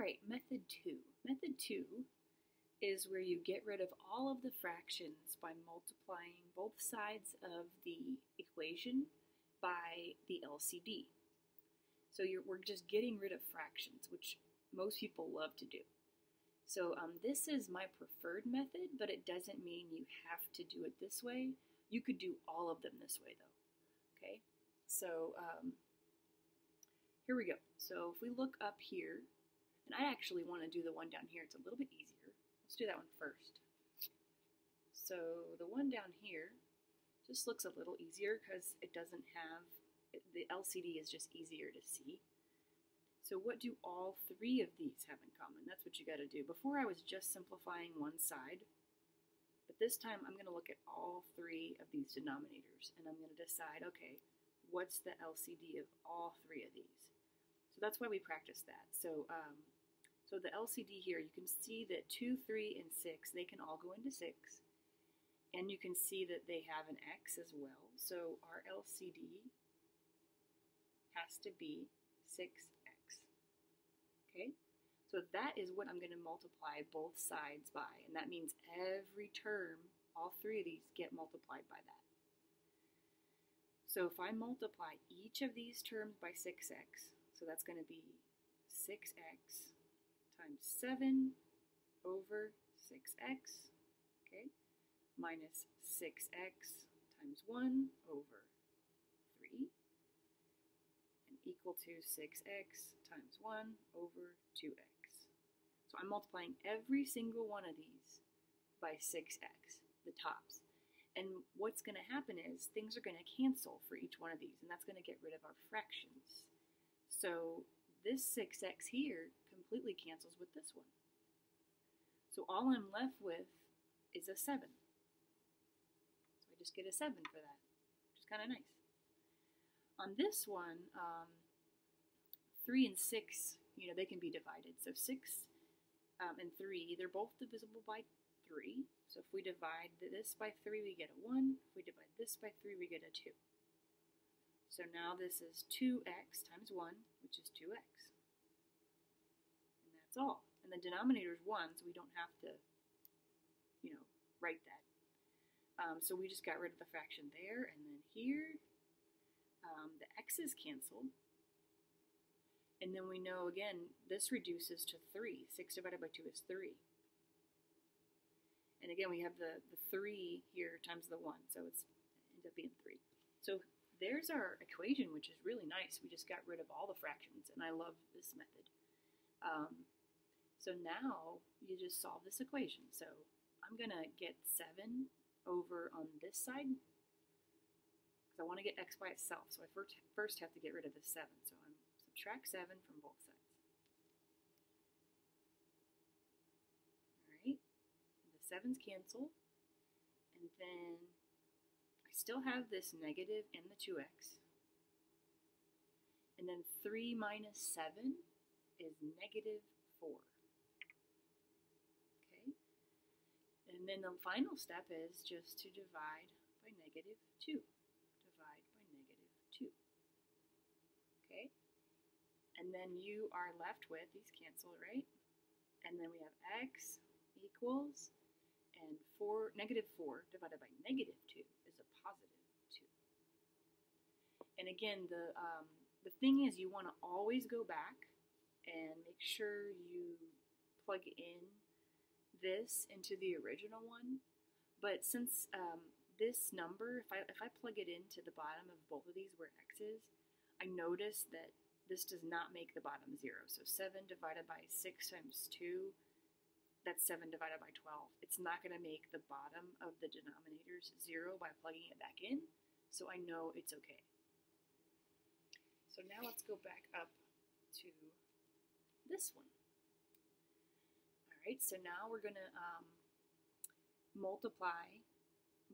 All right, method two. Method two is where you get rid of all of the fractions by multiplying both sides of the equation by the LCD. So we're just getting rid of fractions, which most people love to do. So um, this is my preferred method, but it doesn't mean you have to do it this way. You could do all of them this way though, okay? So um, here we go. So if we look up here, and I actually want to do the one down here, it's a little bit easier. Let's do that one first. So the one down here just looks a little easier because it doesn't have, the LCD is just easier to see. So what do all three of these have in common? That's what you got to do. Before I was just simplifying one side, but this time I'm going to look at all three of these denominators and I'm going to decide, okay, what's the LCD of all three of these? So that's why we practice that. So um, so the LCD here, you can see that 2, 3, and 6, they can all go into 6. And you can see that they have an X as well. So our LCD has to be 6X. Okay? So that is what I'm going to multiply both sides by. And that means every term, all three of these get multiplied by that. So if I multiply each of these terms by 6x, so that's going to be 6x times 7 over 6x, okay, minus 6x times 1 over 3, and equal to 6x times 1 over 2x. So I'm multiplying every single one of these by 6x, the tops. And what's going to happen is things are going to cancel for each one of these, and that's going to get rid of our fractions. So this 6x here completely cancels with this one. So all I'm left with is a 7. So I just get a 7 for that, which is kind of nice. On this one, um, 3 and 6, you know, they can be divided. So 6 um, and 3, they're both divisible by 3. So if we divide this by 3, we get a 1. If we divide this by 3, we get a 2. So now this is 2x times 1, which is 2x. That's all. And the denominator is 1, so we don't have to, you know, write that. Um, so we just got rid of the fraction there, and then here, um, the x's canceled. And then we know, again, this reduces to 3. 6 divided by 2 is 3. And again, we have the, the 3 here times the 1, so it's ends up being 3. So there's our equation, which is really nice. We just got rid of all the fractions, and I love this method. Um, so now you just solve this equation. So I'm going to get 7 over on this side because I want to get x by itself. So I first, first have to get rid of the 7. So I'm subtract 7 from both sides. Alright, the 7's cancel. And then I still have this negative and the 2x. And then 3 minus 7 is negative 4. And then the final step is just to divide by negative 2. Divide by negative 2. Okay? And then you are left with, these cancel, right? And then we have x equals, and 4, negative 4 divided by negative 2 is a positive 2. And again, the, um, the thing is you want to always go back and make sure you plug in this into the original one, but since um, this number, if I, if I plug it into the bottom of both of these where x is, I notice that this does not make the bottom 0. So 7 divided by 6 times 2, that's 7 divided by 12. It's not going to make the bottom of the denominators 0 by plugging it back in, so I know it's okay. So now let's go back up to this one right? So now we're going to um, multiply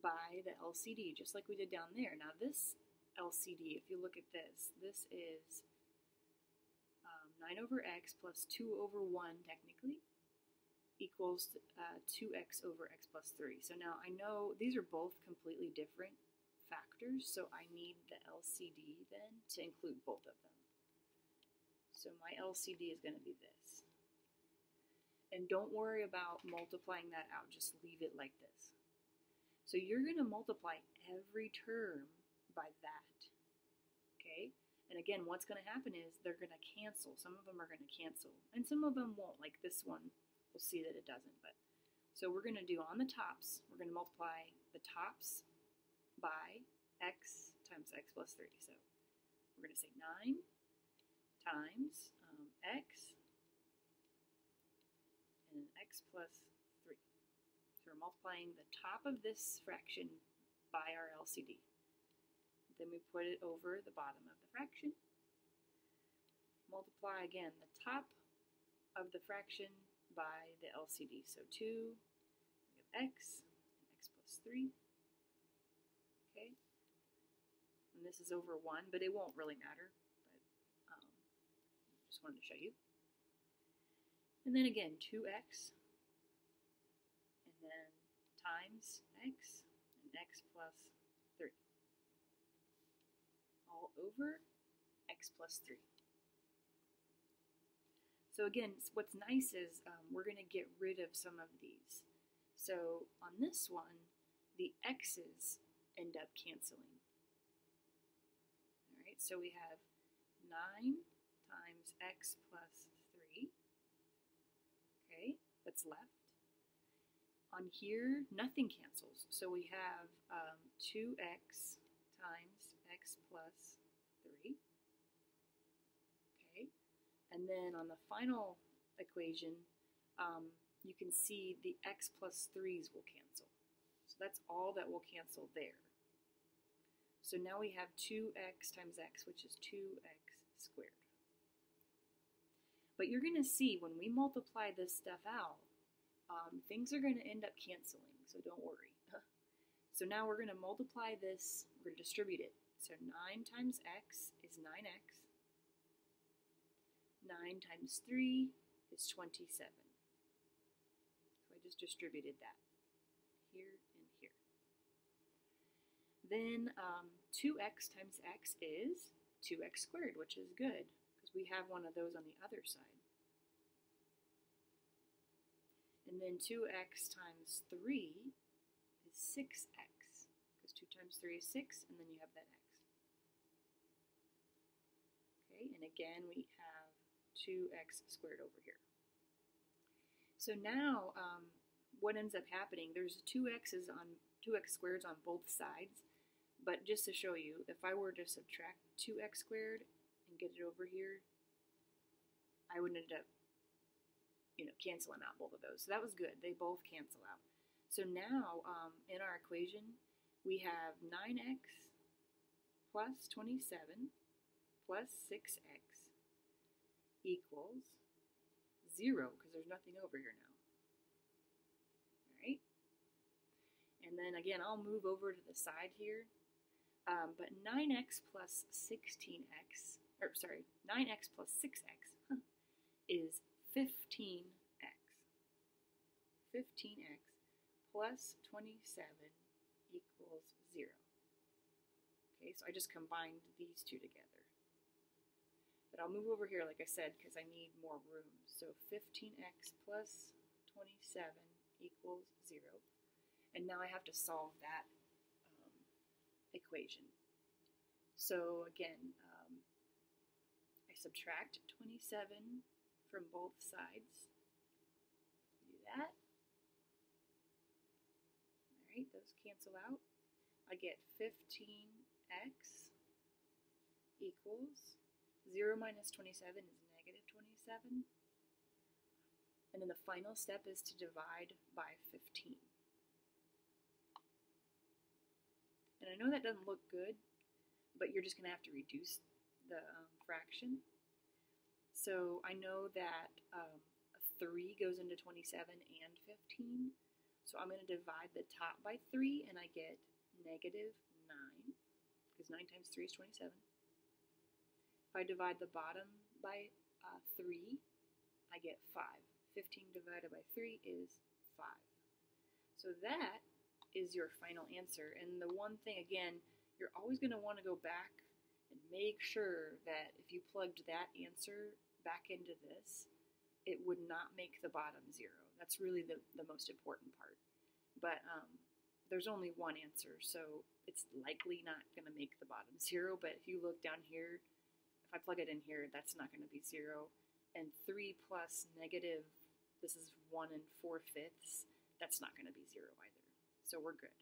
by the LCD, just like we did down there. Now this LCD, if you look at this, this is um, 9 over x plus 2 over 1, technically, equals uh, 2x over x plus 3. So now I know these are both completely different factors, so I need the LCD then to include both of them. So my LCD is going to be this. And don't worry about multiplying that out, just leave it like this. So you're going to multiply every term by that. Okay? And again, what's going to happen is they're going to cancel. Some of them are going to cancel, and some of them won't. Like this one, we'll see that it doesn't. But so we're going to do on the tops, we're going to multiply the tops by x times x plus 3. So we're going to say 9 times um, x x plus 3. So we're multiplying the top of this fraction by our LCD. Then we put it over the bottom of the fraction. Multiply again the top of the fraction by the LCD. So 2, we have x, and x plus 3. Okay. And this is over 1, but it won't really matter. But um, just wanted to show you. And then again, 2x, and then times x, and x plus all over x plus 3. So again, what's nice is um, we're going to get rid of some of these. So on this one, the x's end up canceling. All right, so we have 9 times x plus 3. Left? On here, nothing cancels. So we have um, 2x times x plus 3. Okay, and then on the final equation, um, you can see the x plus 3's will cancel. So that's all that will cancel there. So now we have 2x times x, which is 2x squared. But you're going to see when we multiply this stuff out, um, things are going to end up canceling, so don't worry. so now we're going to multiply this, we're going to distribute it. So 9 times x is 9x. 9 times 3 is 27. So I just distributed that here and here. Then um, 2x times x is 2x squared, which is good because we have one of those on the other side. And then 2x times 3 is 6x because 2 times 3 is 6, and then you have that x. Okay, and again we have 2x squared over here. So now um, what ends up happening, there's 2x's on 2x squareds on both sides, but just to show you, if I were to subtract 2x squared and get it over here, I would end up, you know, canceling out both of those. So that was good. They both cancel out. So now um, in our equation, we have 9x plus 27 plus 6x equals 0 because there's nothing over here now. Alright? And then again, I'll move over to the side here. Um, but 9x plus 16x, or sorry, 9x plus 6x huh, is 15x. 15x plus 27 equals 0. Okay, so I just combined these two together. But I'll move over here, like I said, because I need more room. So 15x plus 27 equals 0. And now I have to solve that um, equation. So again, um, I subtract 27 from both sides. Do that. Alright, those cancel out. I get 15x equals 0 minus 27 is negative 27. And then the final step is to divide by 15. And I know that doesn't look good, but you're just going to have to reduce the um, fraction. So I know that um, 3 goes into 27 and 15. So I'm going to divide the top by 3 and I get negative 9 because 9 times 3 is 27. If I divide the bottom by uh, 3, I get 5. 15 divided by 3 is 5. So that is your final answer. And the one thing, again, you're always going to want to go back and make sure that if you plugged that answer back into this, it would not make the bottom zero. That's really the, the most important part. But um, there's only one answer, so it's likely not going to make the bottom zero. But if you look down here, if I plug it in here, that's not going to be zero. And 3 plus negative, this is 1 and 4 fifths, that's not going to be zero either. So we're good.